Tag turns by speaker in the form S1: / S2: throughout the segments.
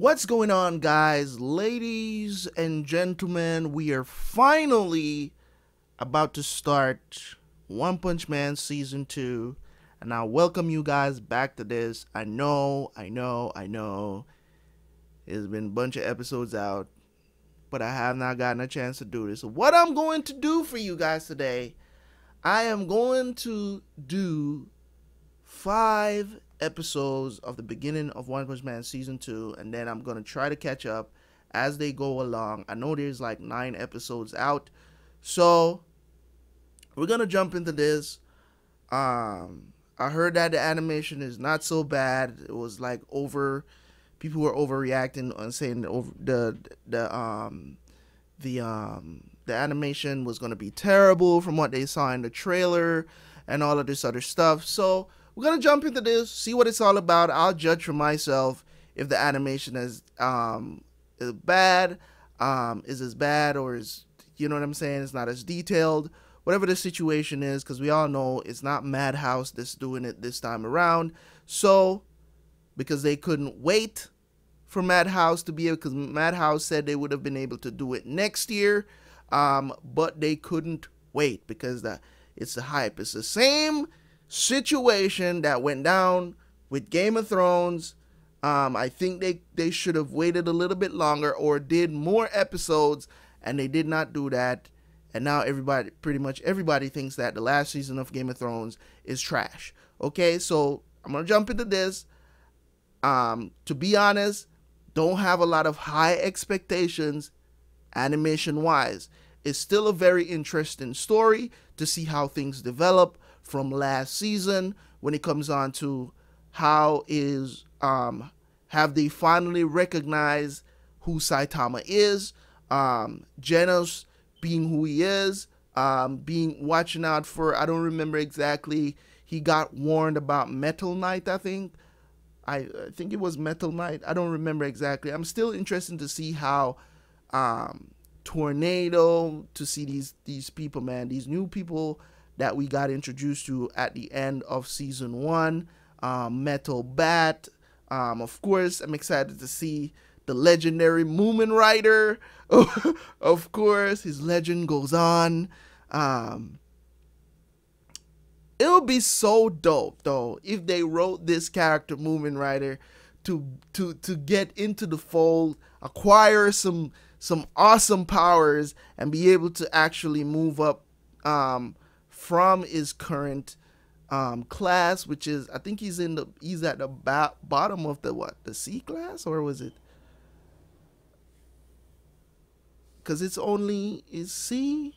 S1: What's going on, guys, ladies and gentlemen? We are finally about to start One Punch Man season two, and I welcome you guys back to this. I know, I know, I know. There's been a bunch of episodes out, but I have not gotten a chance to do this. What I'm going to do for you guys today, I am going to do five episodes of the beginning of One Punch Man season two, and then I'm gonna try to catch up as they go along. I know there's like nine episodes out, so we're gonna jump into this. Um, I heard that the animation is not so bad. It was like over, people were overreacting and saying over the the um the um the animation was gonna be terrible from what they saw in the trailer and all of this other stuff. So we're gonna jump into this, see what it's all about. I'll judge for myself if the animation is um is bad, um is as bad or is you know what I'm saying? It's not as detailed. Whatever the situation is, because we all know it's not Madhouse that's doing it this time around. So, because they couldn't wait for Madhouse to be able, because Madhouse said they would have been able to do it next year, um, but they couldn't wait because the it's the hype. It's the same situation that went down with Game of Thrones. Um, I think they, they should have waited a little bit longer or did more episodes, and they did not do that. And now everybody, pretty much everybody, thinks that the last season of Game of Thrones is trash. Okay, so I'm gonna jump into this. Um, to be honest, don't have a lot of high expectations, animation wise. It's still a very interesting story to see how things develop from last season when it comes on to how is um have they finally recognized who Saitama is um Genos being who he is um being watching out for I don't remember exactly he got warned about Metal Knight I think. I, I think it was Metal Knight I don't remember exactly. I'm still interested to see how um Tornado to see these these people man these new people that we got introduced to at the end of season one. Um, Metal Bat. Um, of course, I'm excited to see the legendary Mumen Rider. of course, his legend goes on. Um, it'll be so dope though if they wrote this character Mumen Rider to to to get into the fold, acquire some some awesome powers, and be able to actually move up um, from his current um, class, which is I think he's in the he's at the bottom of the what the C class or was it? Because it's only is C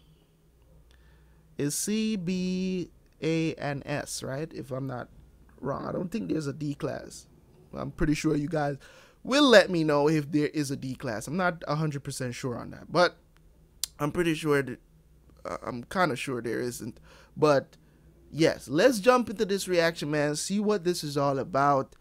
S1: is C B A and S right? If I'm not wrong, I don't think there's a D class. I'm pretty sure you guys will let me know if there is a D class. I'm not 100% sure on that, but I'm pretty sure that I'm kind of sure there isn't. But yes, let's jump into this reaction, man. See what this is all about,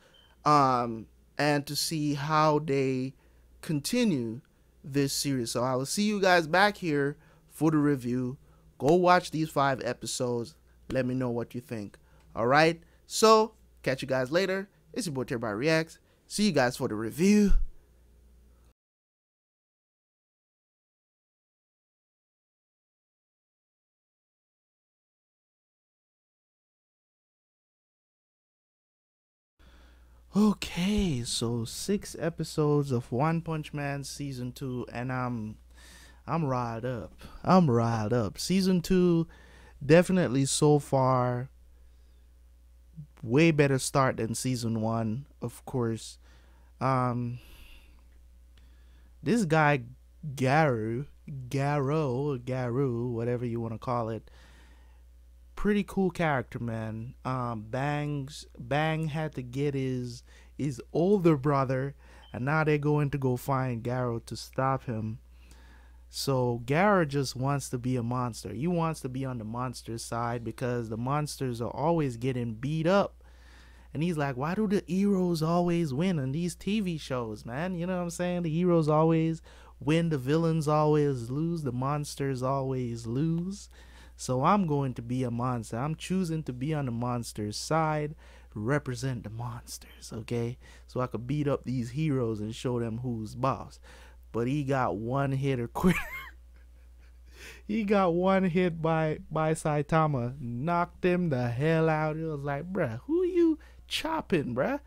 S1: um, and to see how they continue this series. So I will see you guys back here for the review. Go watch these five episodes. Let me know what you think. All right. So catch you guys later. It's your boy Terabyt Reacts. See you guys for the review. Okay, so six episodes of One Punch Man season two, and I'm I'm riled up. I'm riled up. Season two, definitely so far, way better start than season one, of course. Um, this guy Garu, Garo, Garu, whatever you want to call it, pretty cool character, man. Um, Bangs Bang had to get his his older brother, and now they're going to go find Garo to stop him. So Garo just wants to be a monster. He wants to be on the monster side because the monsters are always getting beat up. And he's like, why do the heroes always win on these TV shows, man? You know what I'm saying? The heroes always win, the villains always lose, the monsters always lose. So I'm going to be a monster. I'm choosing to be on the monster's side represent the monsters, okay? So I could beat up these heroes and show them who's boss. But he got one hitter quitter. he got one hit by by Saitama, knocked him the hell out. It was like, bruh, who you chopping, bruh?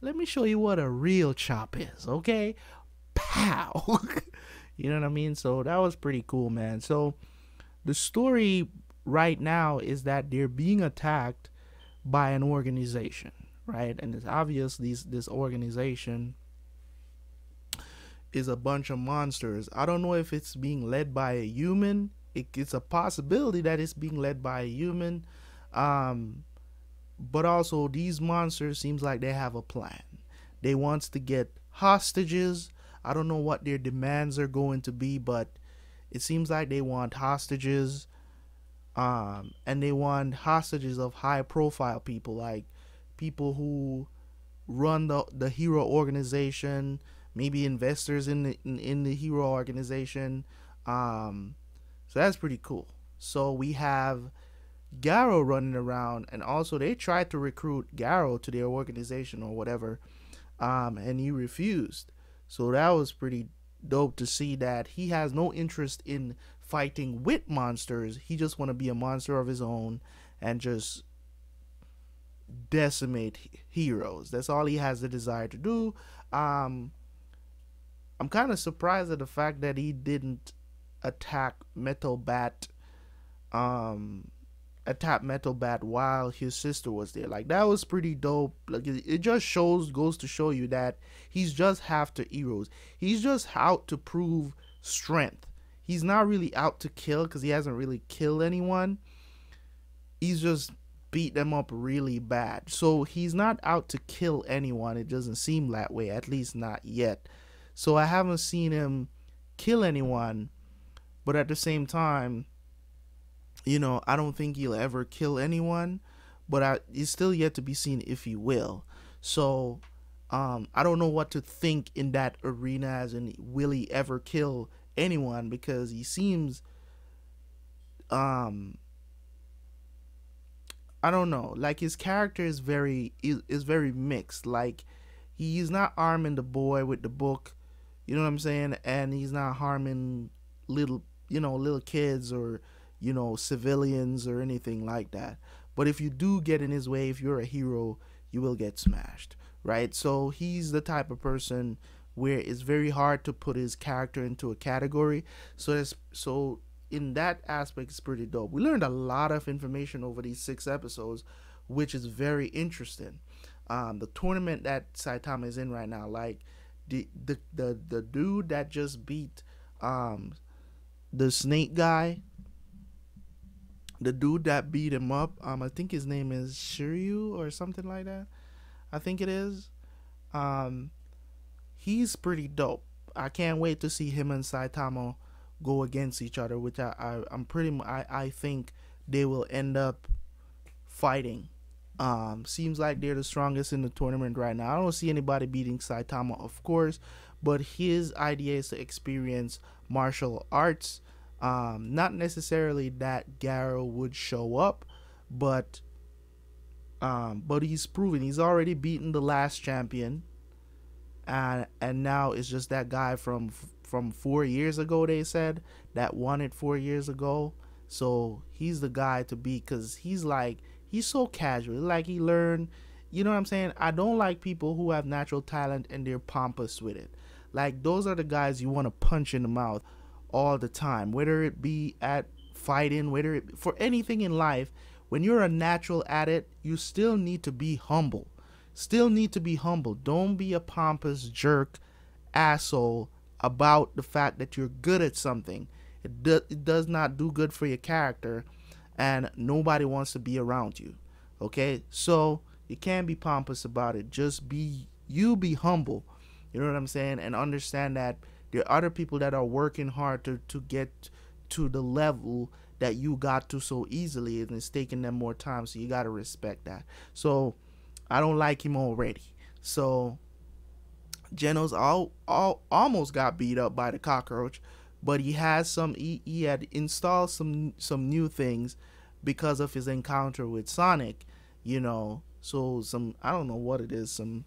S1: Let me show you what a real chop is, okay? Pow. you know what I mean? So that was pretty cool, man. So the story right now is that they're being attacked by an organization, right? And it's obvious these this organization is a bunch of monsters. I don't know if it's being led by a human. It, it's a possibility that it's being led by a human. Um, but also these monsters seems like they have a plan. They wants to get hostages. I don't know what their demands are going to be, but it seems like they want hostages. Um, and they want hostages of high profile people, like people who run the the hero organization, maybe investors in the in, in the hero organization. Um, so that's pretty cool. So we have Garou running around, and also they tried to recruit Garou to their organization or whatever, um, and he refused. So that was pretty dope to see that he has no interest in fighting with monsters. He just want to be a monster of his own and just decimate heroes. That's all he has the desire to do. Um, I'm kind of surprised at the fact that he didn't attack Metal Bat, um, attack Metal Bat while his sister was there. Like that was pretty dope. Like it, it just shows, goes to show you that he's just after heroes. He's just out to prove strength. He's not really out to kill because he hasn't really killed anyone. He's just beat them up really bad. So he's not out to kill anyone. It doesn't seem that way, at least not yet. So I haven't seen him kill anyone, but at the same time, you know, I don't think he'll ever kill anyone, but I, it's still yet to be seen if he will. So um, I don't know what to think in that arena as in will he ever kill anyone because he seems um I don't know like his character is very is, is very mixed like he's not arming the boy with the book you know what I'm saying? And he's not harming little, you know, little kids or, you know, civilians or anything like that. But if you do get in his way, if you're a hero, you will get smashed, right? So he's the type of person where it's very hard to put his character into a category. So it's so in that aspect, it's pretty dope. We learned a lot of information over these six episodes, which is very interesting. Um, the tournament that Saitama is in right now, like the the the, the dude that just beat um the snake guy the dude that beat him up um i think his name is Suiryu or something like that i think it is um he's pretty dope i can't wait to see him and saitama go against each other which i, I i'm pretty i i think they will end up fighting um, seems like they're the strongest in the tournament right now. I don't see anybody beating Saitama, of course, but his idea is to experience martial arts. Um, not necessarily that Garou would show up, but um, but he's proven he's already beaten the last champion, and and now it's just that guy from from four years ago. They said that won it four years ago, so he's the guy to beat because he's like he's so casual. Like he learned, you know what I'm saying? I don't like people who have natural talent and they're pompous with it. Like those are the guys you want to punch in the mouth all the time, whether it be at fighting, whether it for anything in life. When you're a natural at it, you still need to be humble. Still need to be humble. Don't be a pompous jerk asshole about the fact that you're good at something. It, do, it does not do good for your character and nobody wants to be around you. Okay? So you can't be pompous about it. Just be you be humble. You know what I'm saying? And understand that there are other people that are working hard to, to get to the level that you got to so easily and it's taking them more time. So you gotta respect that. So I don't like him already. So Genos all, all almost got beat up by the cockroach but he has some he, he had installed some some new things because of his encounter with Sonic, you know. So some I don't know what it is, some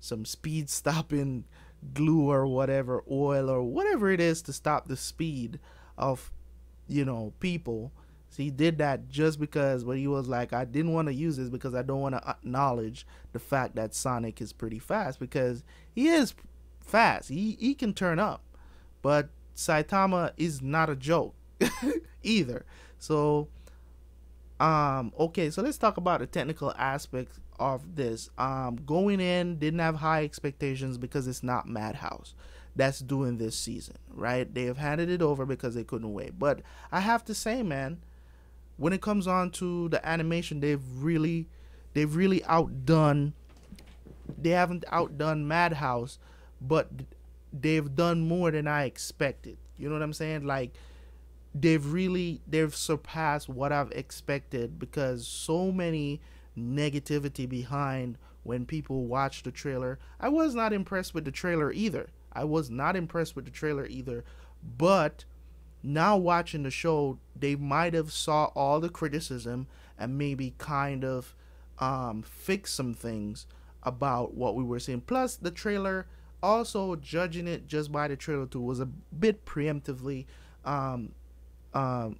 S1: some speed stopping glue or whatever, oil or whatever it is to stop the speed of you know people. So he did that just because, but he was like, I didn't want to use this because I don't want to acknowledge the fact that Sonic is pretty fast because he is fast. He he can turn up, but Saitama is not a joke either. So, um, okay, so let's talk about the technical aspects of this. Um, going in, didn't have high expectations because it's not Madhouse that's doing this season, right? They have handed it over because they couldn't wait. But I have to say, man, when it comes on to the animation, they've really, they've really outdone. They haven't outdone Madhouse, but they've done more than I expected. You know what I'm saying? Like they've really they've surpassed what I've expected because so many negativity behind when people watch the trailer. I was not impressed with the trailer either. I was not impressed with the trailer either. But now watching the show, they might have saw all the criticism and maybe kind of um, fix some things about what we were seeing. Plus, the trailer, also judging it just by the trailer too, was a bit preemptively, um, um,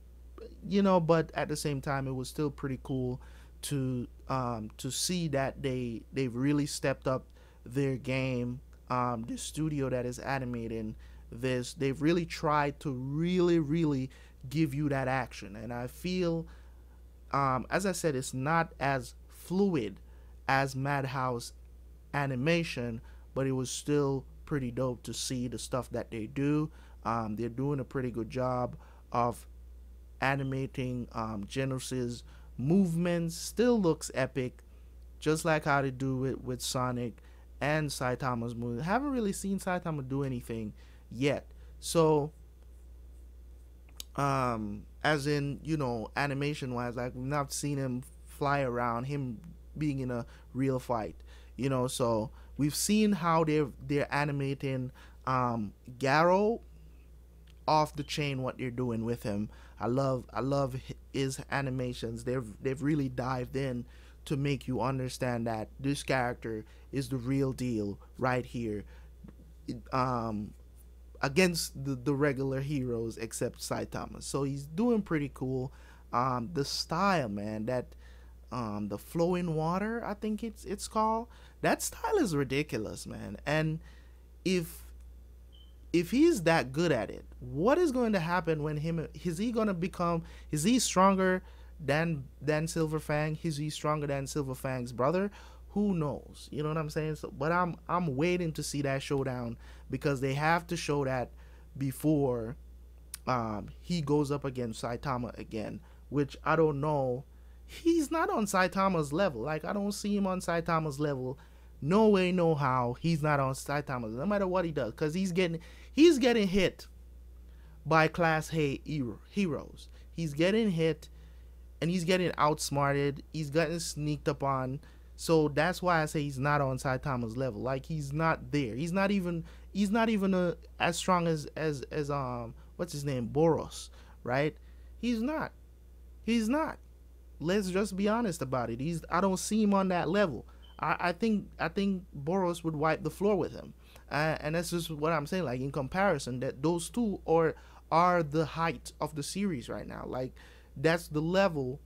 S1: you know. But at the same time, it was still pretty cool to um, to see that they they've really stepped up their game. Um, the studio that is animating this, they've really tried to really really give you that action, and I feel, um, as I said, it's not as fluid as Madhouse animation, but it was still pretty dope to see the stuff that they do. Um, they're doing a pretty good job of animating um, Genos's movements still looks epic, just like how they do it with Sonic and Saitama's movie. Haven't really seen Saitama do anything yet. So, um, as in you know animation wise, like we've not seen him fly around, him being in a real fight. You know, so we've seen how they're they're animating um Garou off the chain what they're doing with him. I love I love his animations. They've they've really dived in to make you understand that this character is the real deal right here. Um against the, the regular heroes except Saitama. So he's doing pretty cool. Um the style, man, that um the flowing water, I think it's it's called. That style is ridiculous, man. And if if he's that good at it, what is going to happen when him is he going to become is he stronger than than Silver Fang? Is he stronger than Silver Fang's brother? Who knows? You know what I'm saying? So, but I'm I'm waiting to see that showdown because they have to show that before um, he goes up against Saitama again, which I don't know. He's not on Saitama's level. Like I don't see him on Saitama's level no way, no how. He's not on Saitama's. No matter what he does, because he's getting he's getting hit by class A heroes. He's getting hit, and he's getting outsmarted. He's getting sneaked up on. So that's why I say he's not on Saitama's level. Like he's not there. He's not even he's not even a, uh, as strong as as as um what's his name Boros, right? He's not. He's not. Let's just be honest about it. He's I don't see him on that level. I, I think I think Boros would wipe the floor with him, uh, and that's just what I'm saying. Like in comparison, that those two are are the height of the series right now. Like that's the level.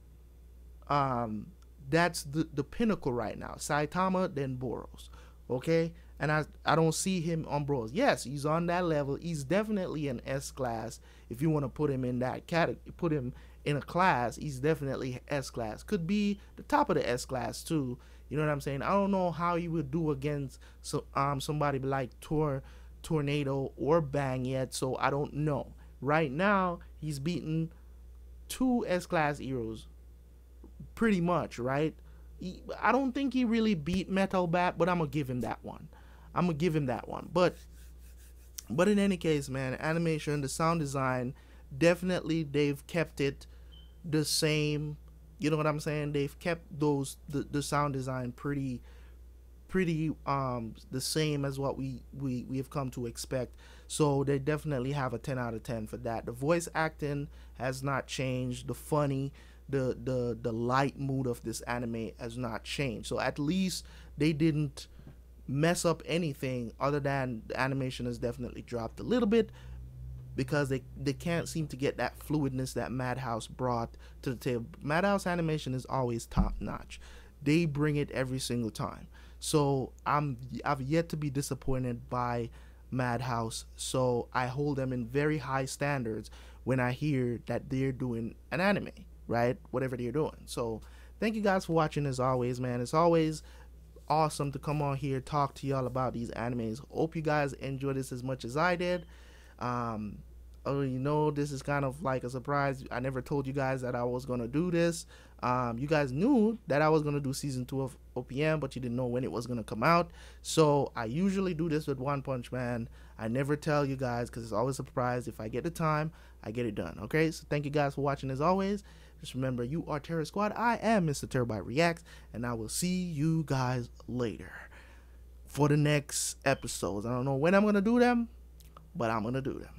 S1: Um, that's the the pinnacle right now. Saitama then Boros, okay. And I I don't see him on Boros. Yes, he's on that level. He's definitely an S class. If you want to put him in that category, put him in a class. He's definitely S class. Could be the top of the S class too you know what I'm saying? I don't know how he would do against so um somebody like Tor Tornado or Bang yet, so I don't know. Right now, he's beaten two S class heroes pretty much, right? I don't think he really beat Metal Bat, but I'm gonna give him that one. I'm gonna give him that one. But but in any case, man, animation, the sound design, definitely they've kept it the same you know what I'm saying? They've kept those the, the sound design pretty pretty um the same as what we we we have come to expect. So they definitely have a 10 out of 10 for that. The voice acting has not changed. The funny, the the the light mood of this anime has not changed. So at least they didn't mess up anything other than the animation has definitely dropped a little bit because they they can't seem to get that fluidness that Madhouse brought to the table. Madhouse animation is always top notch. They bring it every single time. So I'm I've yet to be disappointed by Madhouse. So I hold them in very high standards when I hear that they're doing an anime, right? Whatever they're doing. So thank you guys for watching as always, man. It's always awesome to come on here talk to y'all about these animes. Hope you guys enjoy this as much as I did. Um, oh, you know, this is kind of like a surprise. I never told you guys that I was gonna do this. Um, you guys knew that I was gonna do season two of OPM, but you didn't know when it was gonna come out. So I usually do this with One Punch Man. I never tell you guys because it's always a surprise. If I get the time, I get it done. Okay, so thank you guys for watching as always. Just remember, you are Tera Squad. I am Mr. Terabyt Reacts, and I will see you guys later for the next episodes. I don't know when I'm gonna do them, but I'm gonna do them.